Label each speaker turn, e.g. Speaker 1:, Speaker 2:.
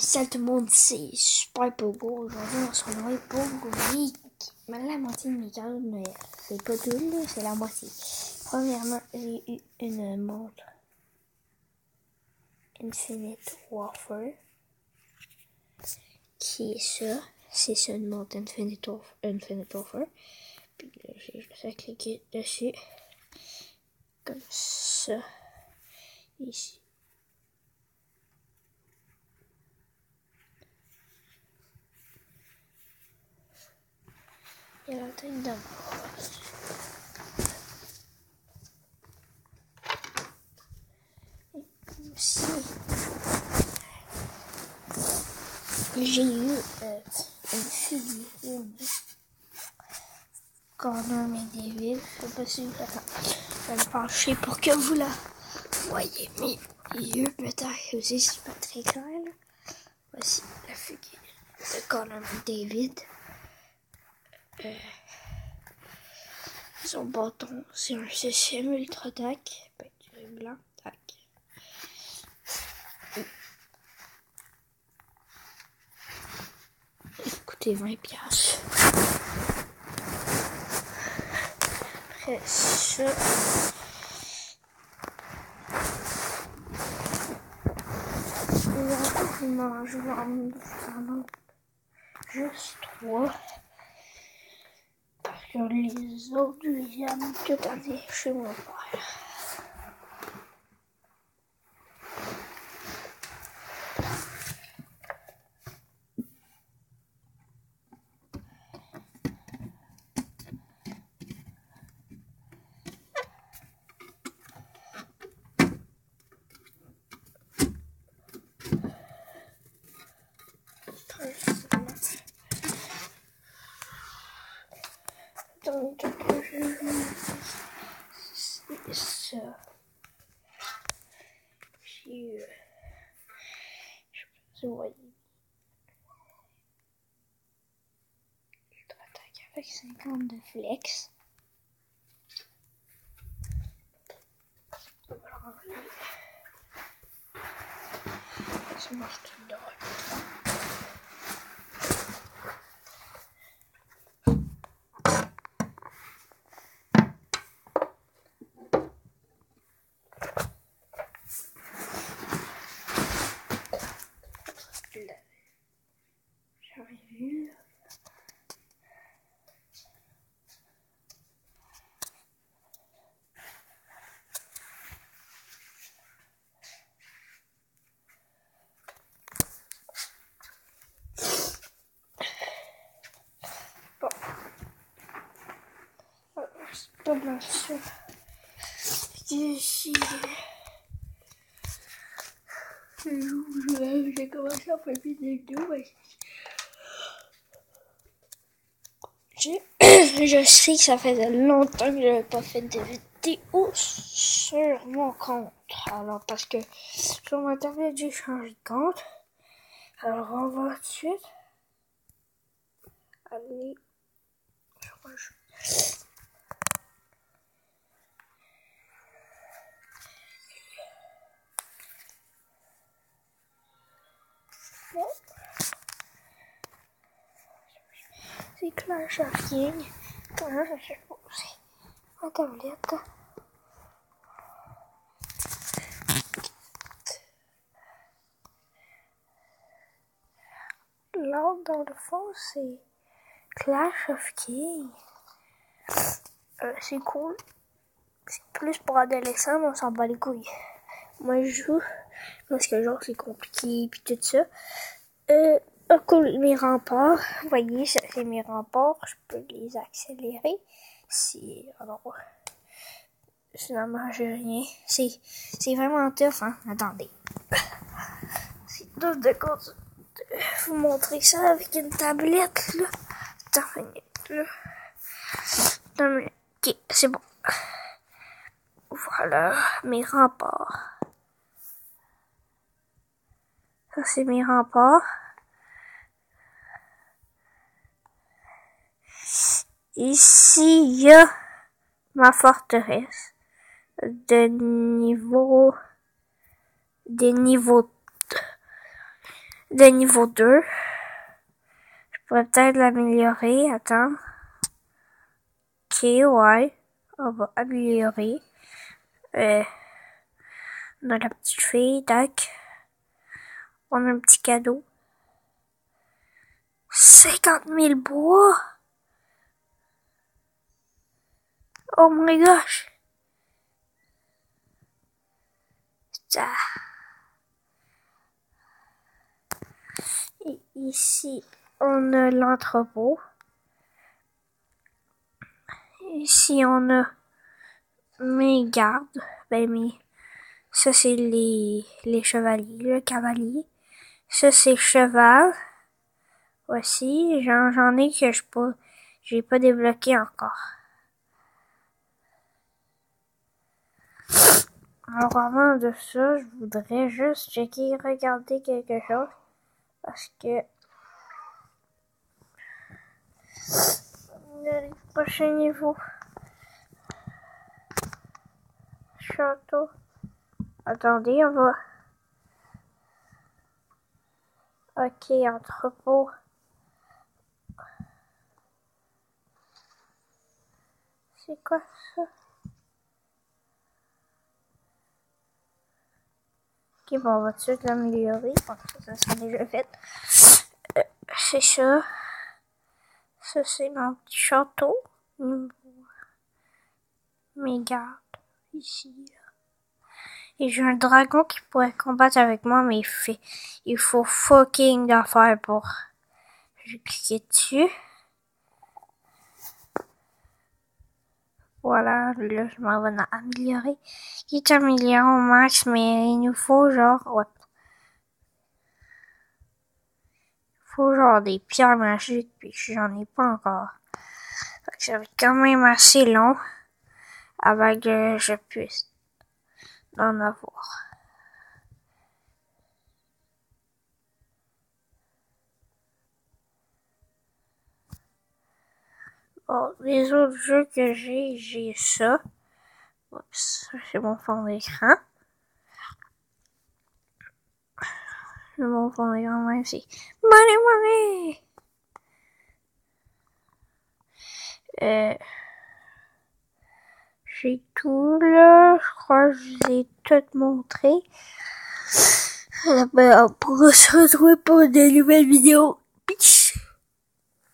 Speaker 1: salut tout le monde, c'est Super Pogo. Aujourd'hui, on se retrouve Week. Mais la moitié de mes cadeaux. C'est pas tout, c'est la moitié. Premièrement, j'ai eu une montre Infinite Warfare. Qui est ça? C'est une montre Infinite, Warf Infinite Warfare. Puis j'ai cliquer dessus. Comme ça. Ici. Il y a la d'un Et aussi, j'ai eu euh, une figurine Connor McDavid. Je sais pas si je vais me pencher pour que vous la voyez mes yeux peut-être aussi c'est pas très clair. Voici la figurine de Connor McDavid. Euh, son bâton, c'est un CCM Ultra Tac, peinture blanc, tac. Écoutez, 20 piastres. Après ça, là, je mange juste les autres viennent tout année chez mon père. Donc, c'est ça. Je pas si vous voyez. Je dois attaquer avec 50 de flex. Ça marche tout droit. J'arrive. Bon. Bien sûr. J'ai commencé à faire des vidéos. Je sais que ça faisait longtemps que je n'avais pas fait de vidéos sur mon compte. Alors, parce que sur ma tablette, j'ai changé de compte. Alors, on va tout de suite aller. Je C'est Clash of King. Je vais poser ma tablette? Là, dans le fond, c'est Clash of King. C'est cool. C'est plus pour adolescents, mais on s'en bat les couilles. Moi, je joue parce que genre, c'est compliqué puis tout ça. Euh, mes remparts. Vous voyez, ça c'est mes remparts. Je peux les accélérer. Si, alors, finalement, j'ai rien. C'est, c'est vraiment tough, hein. Attendez. C'est tough de, de vous montrer ça avec une tablette, là. Attends une minute, là. Ok, c'est bon. Voilà, mes remparts. Ça, c'est mes remparts. Ici, il y a ma forteresse de niveau, des niveaux, de niveau 2. Je pourrais peut-être l'améliorer. Attends. Ok, ouais. On va améliorer. Euh, la petite fille, tac. On a un petit cadeau. 50 000 bois. Oh my gosh. Ça. Et ici, on a l'entrepôt. Ici, on a mes gardes. Ben, mes... Ça, c'est les, les chevaliers, le cavalier. Ça, c'est cheval. Voici, j'en ai que je pas, j'ai pas débloqué encore. Alors avant de ça, je voudrais juste checker, regarder quelque chose. Parce que prochain niveau château. Attendez, on va. Ok, entrepôt. C'est quoi ça? Ok, bon, on va tout de suite l'améliorer. Ça sera déjà fait. Euh, c'est ça. Ça, c'est mon petit château. Mes gardes. Ici. Et j'ai un dragon qui pourrait combattre avec moi, mais il fait, il faut fucking d'affaires pour, je cliquer dessus. Voilà, là, je m'en vais améliorer. Il est amélioré au max, mais il nous faut genre, ouais. Il faut genre des pierres magiques, puis j'en ai pas encore. Ça va être quand même assez long avant que je puisse en avoir. Bon, les autres jeux que j'ai, j'ai ça. Oups, c'est mon fond d'écran. Mon fond d'écran, même si. Money, money! Euh, j'ai tout là, je crois que je vous ai tout montré. Euh, ben, on pourra se retrouver pour de nouvelles vidéos. Peace!